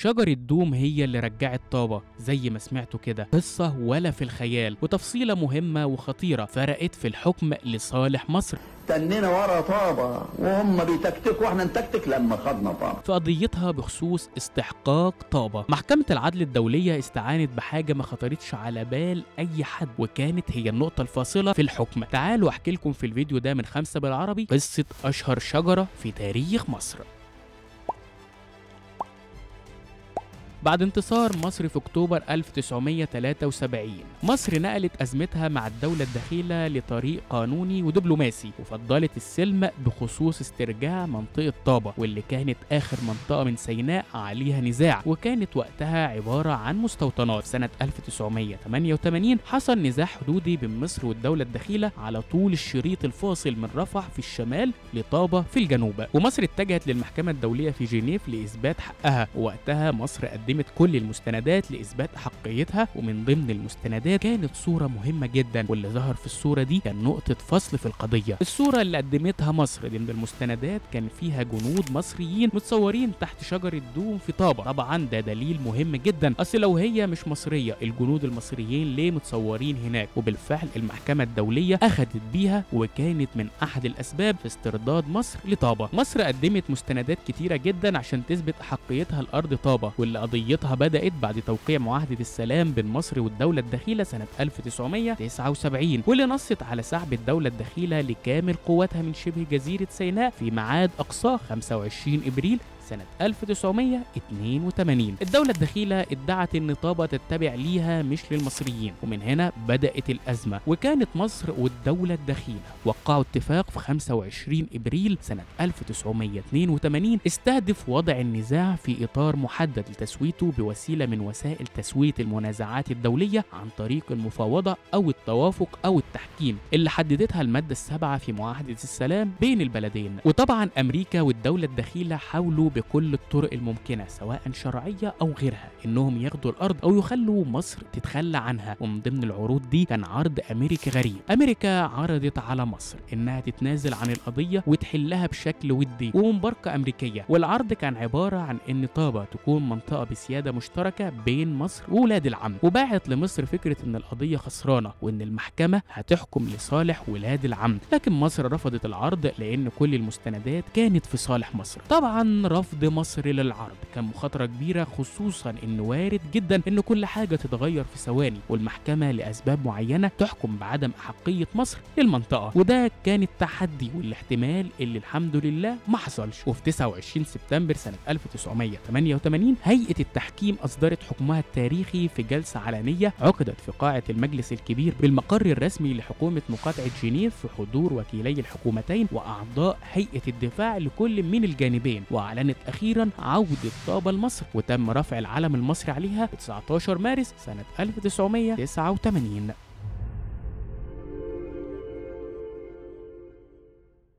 شجرة دوم هي اللي رجعت طابة زي ما سمعتوا كده. قصة ولا في الخيال وتفصيلة مهمة وخطيرة فرقت في الحكم لصالح مصر. تنينا ورا طابة وهم بيتكتكوا وإحنا نتكتك لما خدنا طابة. في قضيتها بخصوص استحقاق طابة. محكمة العدل الدولية استعانت بحاجة ما خطرتش على بال أي حد وكانت هي النقطة الفاصلة في الحكم. تعالوا أحكي لكم في الفيديو ده من خمسة بالعربي قصة أشهر شجرة في تاريخ مصر. بعد انتصار مصر في أكتوبر 1973 مصر نقلت أزمتها مع الدولة الدخيلة لطريق قانوني ودبلوماسي وفضلت السلم بخصوص استرجاع منطقة طابة واللي كانت آخر منطقة من سيناء عليها نزاع وكانت وقتها عبارة عن مستوطنات. سنة 1988 حصل نزاع حدودي بين مصر والدولة الدخيلة على طول الشريط الفاصل من رفح في الشمال لطابة في الجنوب. ومصر اتجهت للمحكمة الدولية في جنيف لإثبات حقها ووقتها مصر قدمت كل المستندات لإثبات حقيتها ومن ضمن المستندات كانت صورة مهمة جدا واللي ظهر في الصورة دي كان نقطة فصل في القضية. الصورة اللي قدمتها مصر ضمن المستندات كان فيها جنود مصريين متصورين تحت شجرة دوم في طابة. طبعا ده دليل مهم جدا أصل لو هي مش مصرية الجنود المصريين ليه متصورين هناك؟ وبالفعل المحكمة الدولية أخذت بيها وكانت من أحد الأسباب في استرداد مصر لطابة. مصر قدمت مستندات كتيرة جدا عشان تثبت أحقيتها لأرض طابة واللي قضيتها بدأت بعد توقيع معاهدة السلام بين مصر والدولة الدخيلة سنة 1979 واللي نصت على سحب الدولة الدخيلة لكامل قواتها من شبه جزيرة سيناء في ميعاد أقصاه 25 إبريل سنة 1982 الدولة الدخيلة ادعت إن طابة تتبع ليها مش للمصريين ومن هنا بدأت الأزمة وكانت مصر والدولة الدخيلة وقعوا اتفاق في 25 إبريل سنة 1982 استهدف وضع النزاع في إطار محدد لتسويته بوسيلة من وسائل تسوية المنازعات الدولية عن طريق المفاوضة أو التوافق أو التحكيم اللي حددتها المادة السابعة في معاهدة السلام بين البلدين. وطبعا أمريكا والدولة الدخيلة حاولوا بكل الطرق الممكنة سواء شرعية أو غيرها إنهم ياخدوا الأرض أو يخلوا مصر تتخلى عنها. ومن ضمن العروض دي كان عرض أمريكي غريب. أمريكا عرضت على مصر إنها تتنازل عن القضية وتحلها بشكل ودي ومباركة أمريكية. والعرض كان عبارة عن إن طابة تكون منطقة بسيادة مشتركة بين مصر وولاد العم وباعت لمصر فكرة إن القضية خسرانة وإن المحكمة هتحكم لصالح ولاد العم. لكن مصر رفضت العرض لأن كل المستندات كانت في صالح مصر. طبعا رفض مصر للعرض كان مخاطرة كبيرة خصوصا إن وارد جدا إن كل حاجة تتغير في ثواني والمحكمة لأسباب معينة تحكم بعدم أحقية مصر للمنطقة. وده كان التحدي والاحتمال اللي الحمد لله ما حصلش. وفي 29 سبتمبر سنة 1988 هيئة التحكيم أصدرت حكمها التاريخي في جلسة علنية عقدت في قاعة المجلس الكبير بالمقر الرسمي لحكومة مقاطعة جنيف في حضور وكيلي الحكومتين وأعضاء هيئة الدفاع لكل من الجانبين وأعلنت أخيرا عودة طابة لمصر وتم رفع العلم المصري عليها 19 مارس سنة 1989